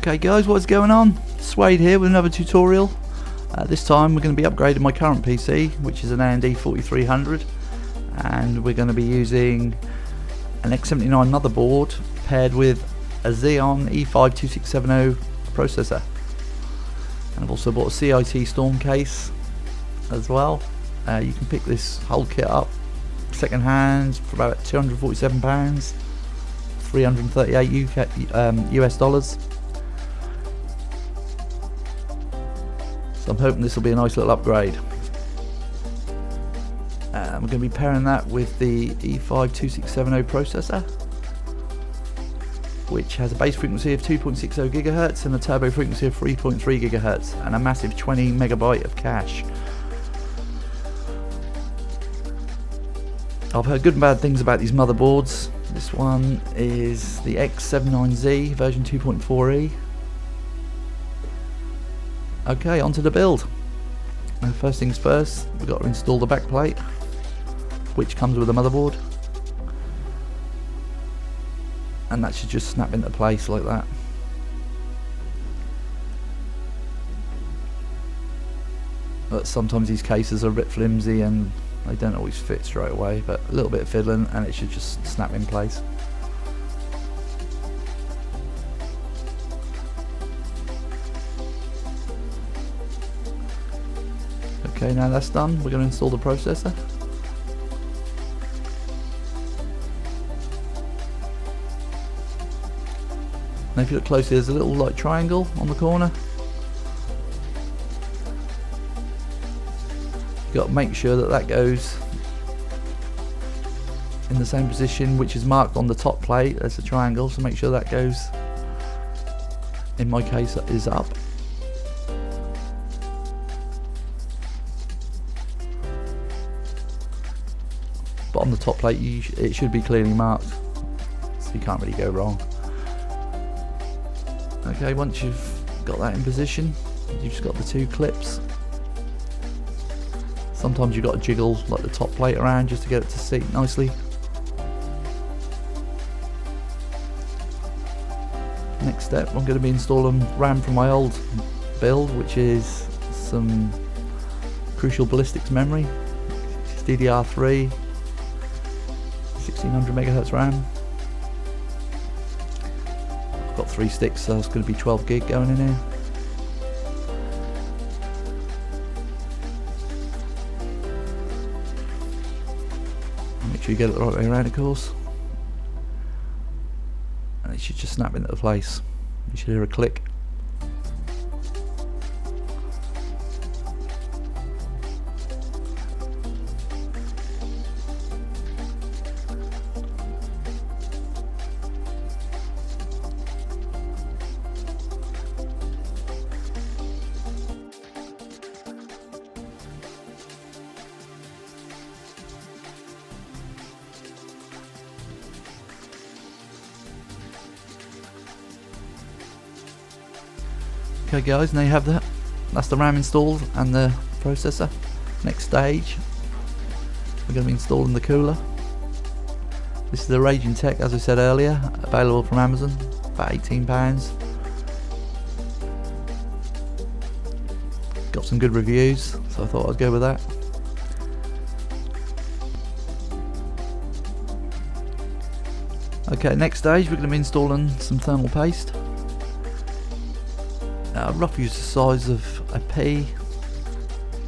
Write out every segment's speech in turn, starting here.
Okay guys, what's going on? Suede here with another tutorial. Uh, this time we're going to be upgrading my current PC, which is an AMD 4300 and we're going to be using an X79 motherboard paired with a Xeon E5-2670 processor. And I've also bought a CIT storm case as well. Uh, you can pick this whole kit up second hand for about £247, 338 UK, um, US dollars. I'm hoping this will be a nice little upgrade. Uh, I'm going to be pairing that with the E5-2670 processor which has a base frequency of 2.60 GHz and a turbo frequency of 3.3 GHz and a massive 20 megabyte of cache. I've heard good and bad things about these motherboards. This one is the X79Z version 2.4e. Okay, onto the build. First things first, we've got to install the backplate, which comes with the motherboard. And that should just snap into place like that. But sometimes these cases are a bit flimsy and they don't always fit straight away, but a little bit of fiddling and it should just snap in place. Okay, now that's done, we're going to install the processor. Now if you look closely, there's a little like triangle on the corner. You've got to make sure that that goes in the same position which is marked on the top plate as a triangle so make sure that goes in my case is up but on the top plate sh it should be clearly marked. So you can't really go wrong. Okay once you've got that in position you've just got the two clips. Sometimes you've got to jiggle like the top plate around just to get it to seat nicely. Next step I'm going to be installing RAM from my old build which is some Crucial Ballistix memory it's DDR3 1600 megahertz RAM. I've got three sticks, so it's going to be 12 gig going in here. Make sure you get it the right way around, of course. And it should just snap into place. You should hear a click. Okay guys, now you have that. That's the RAM installed and the processor. Next stage, we're going to be installing the cooler. This is the Raijintek, as I said earlier, available from Amazon, about £18. Got some good reviews, so I thought I'd go with that. Okay, next stage we're going to be installing some thermal paste uh, roughly the size of a pea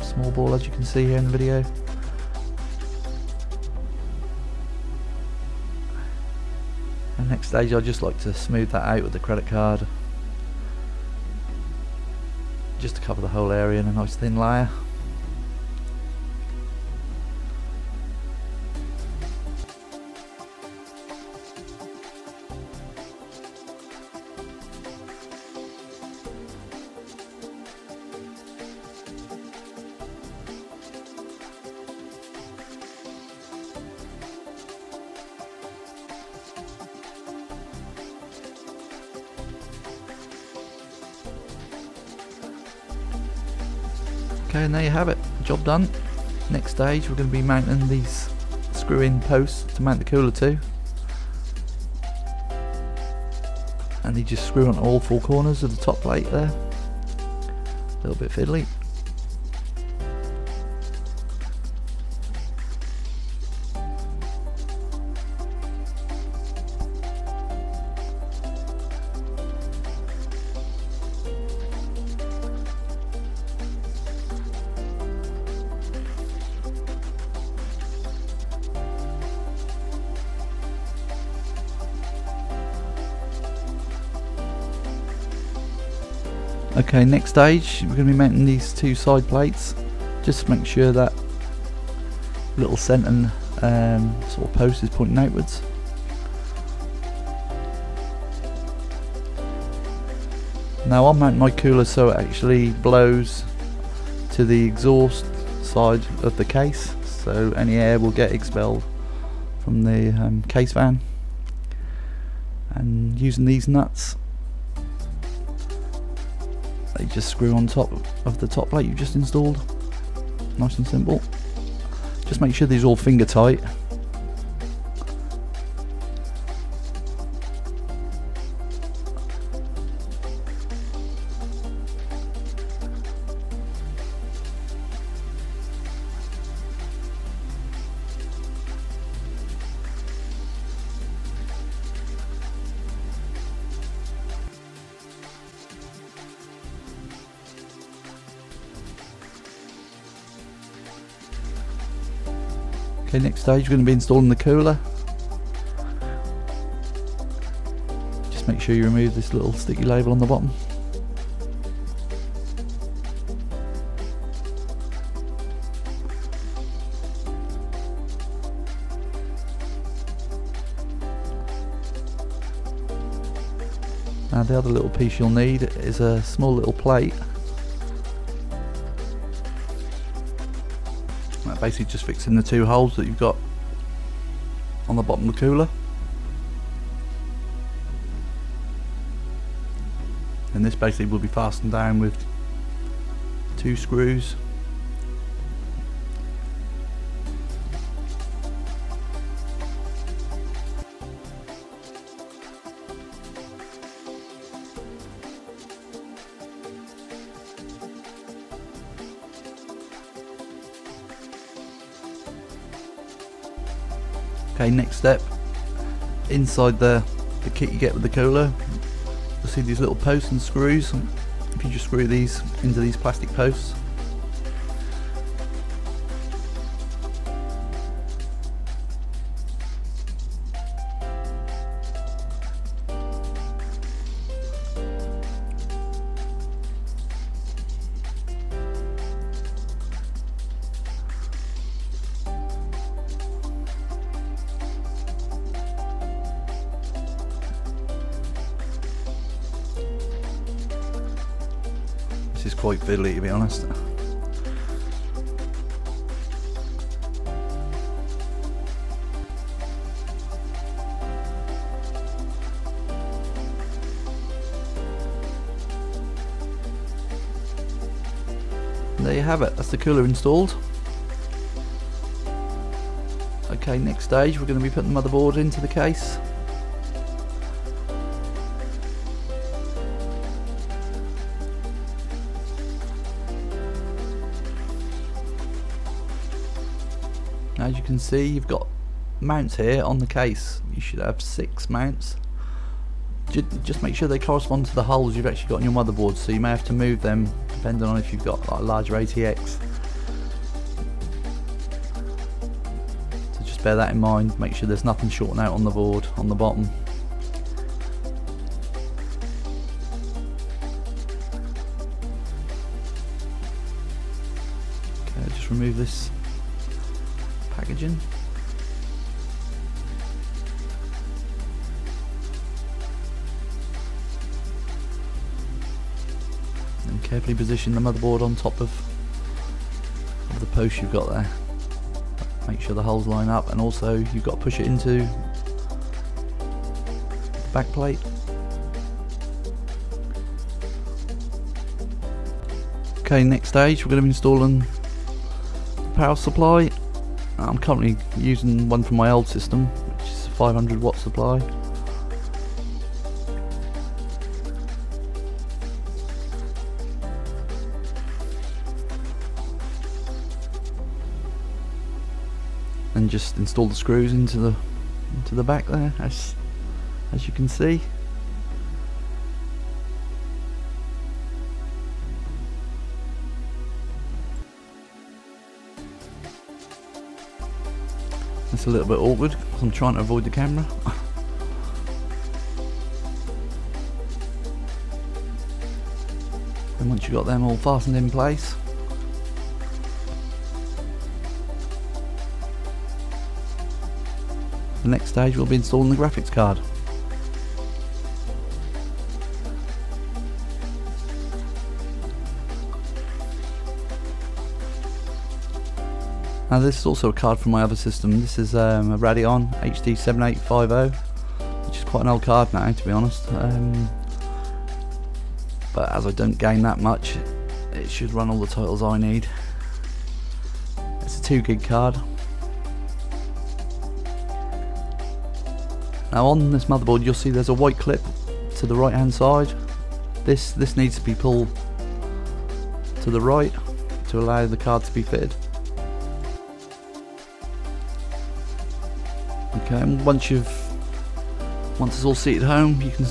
small ball as you can see here in the video. And next stage I just like to smooth that out with the credit card. Just to cover the whole area in a nice thin layer there you have it. Job done. Next stage, we're going to be mounting these screw-in posts to mount the cooler to. and you just screw on all four corners of the top plate there. A little bit fiddly. Okay, next stage, we're going to be mounting these two side plates. Just make sure that little centre um, sort of post is pointing outwards. Now I'll mount my cooler so it actually blows to the exhaust side of the case so any air will get expelled from the um, case fan and using these nuts they just screw on top of the top plate you've just installed. Nice and simple. Just make sure these all finger tight Okay, next stage we're going to be installing the cooler. Just make sure you remove this little sticky label on the bottom. Now the other little piece you'll need is a small little plate basically just fixing the two holes that you've got on the bottom of the cooler. And this basically will be fastened down with two screws Okay, next step, inside the, the kit you get with the cooler, you'll see these little posts and screws. If you just screw these into these plastic posts, This is quite fiddly to be honest. there you have it, that's the cooler installed. Okay, next stage we're going to be putting the motherboard into the case. As you can see you've got mounts here on the case. You should have six mounts. Just make sure they correspond to the holes you've actually got on your motherboard so you may have to move them depending on if you've got like a larger ATX. So just bear that in mind, make sure there's nothing shorting out on the board on the bottom. Okay, just remove this packaging. And carefully position the motherboard on top of, of the post you've got there. Make sure the holes line up and also you've got to push it into the back plate. Okay, next stage we're going to be installing the power supply I'm currently using one from my old system, which is a 500 watt supply. And just install the screws into the into the back there, as as you can see. It's a little bit awkward because I'm trying to avoid the camera and once you've got them all fastened in place The next stage will be installing the graphics card. Now this is also a card from my other system. This is um, a Radeon HD 7850, which is quite an old card now to be honest. Um, but as I don't gain that much, it should run all the titles I need. It's a 2 gig card. Now on this motherboard you'll see there's a white clip to the right hand side. This this needs to be pulled to the right to allow the card to be fitted. Okay, and um, once you've once it's all seated home you can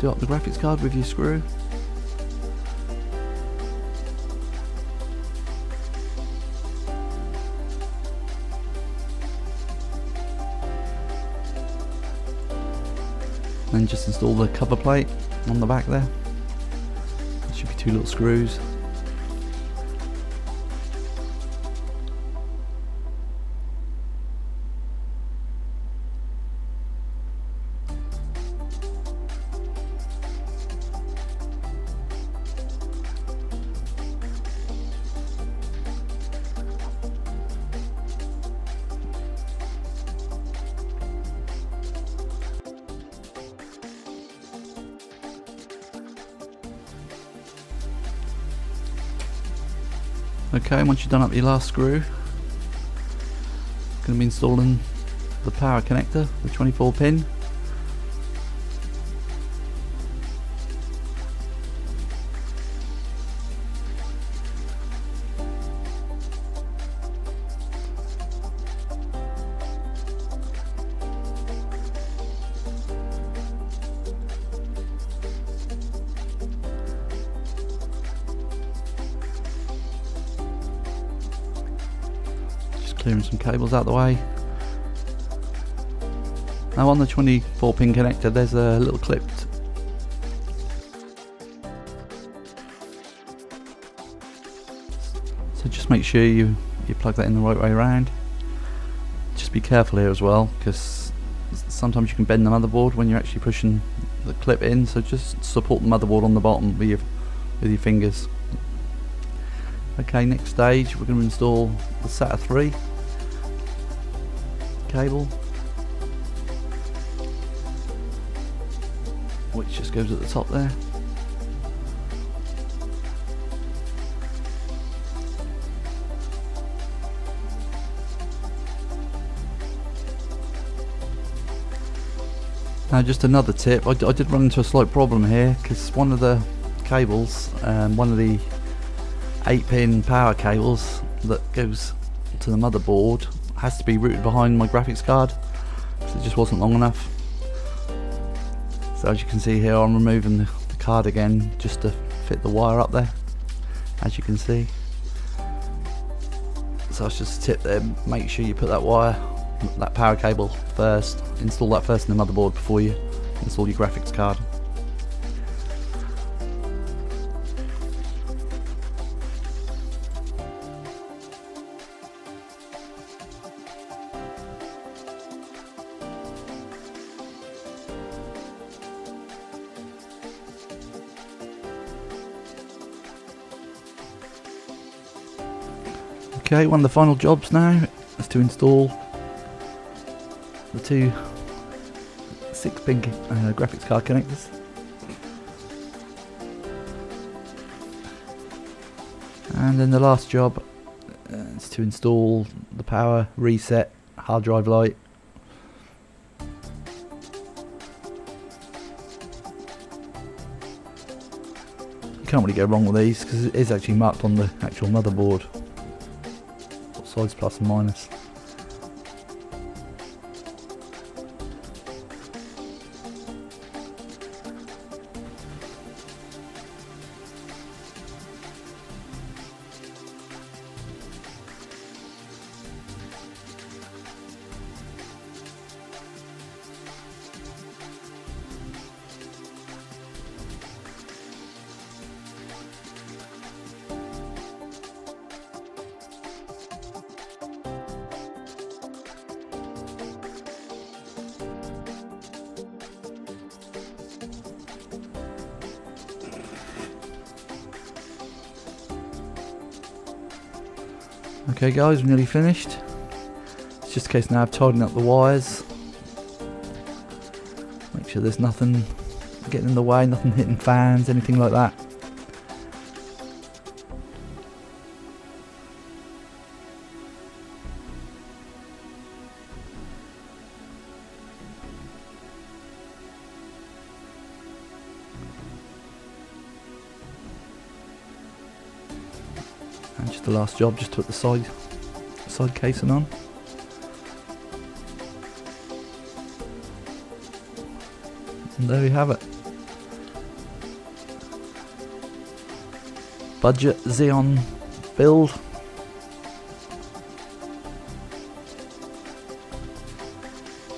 do up the graphics card with your screw. Then just install the cover plate on the back there. There should be two little screws. Okay, once you've done up your last screw, going to be installing the power connector, the 24 pin. Clearing some cables out the way. Now on the 24 pin connector there's a little clip so just make sure you, you plug that in the right way around. Just be careful here as well because sometimes you can bend the motherboard when you're actually pushing the clip in so just support the motherboard on the bottom with your, with your fingers. Okay next stage we're going to install the SATA 3 cable which just goes at the top there. Now just another tip, I, I did run into a slight problem here because one of the cables, um, one of the 8 pin power cables that goes to the motherboard has to be rooted behind my graphics card because it just wasn't long enough. So as you can see here I'm removing the, the card again just to fit the wire up there as you can see. So it's just a tip there, make sure you put that wire, that power cable first, install that first in the motherboard before you install your graphics card. Okay, one of the final jobs now is to install the two 6 pin uh, graphics card connectors. And then the last job uh, is to install the power, reset, hard drive light. You can't really go wrong with these because it is actually marked on the actual motherboard sides plus minus. Okay guys, we're nearly finished. It's just a case now of tidying up the wires. Make sure there's nothing getting in the way, nothing hitting fans, anything like that. Last job, just put the side side casing on. And there we have it. Budget Xeon build.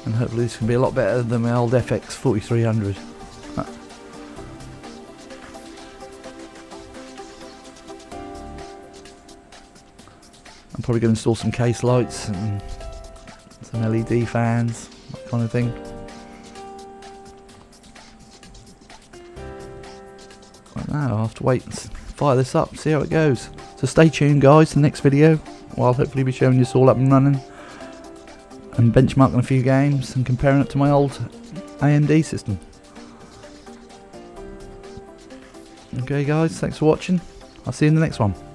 And hopefully this can be a lot better than my old FX 4300. Probably going to install some case lights and some LED fans, that kind of thing. Right now, I'll have to wait and fire this up, see how it goes. So stay tuned guys, the next video, I'll hopefully be showing this all up and running and benchmarking a few games and comparing it to my old AMD system. Okay guys, thanks for watching. I'll see you in the next one.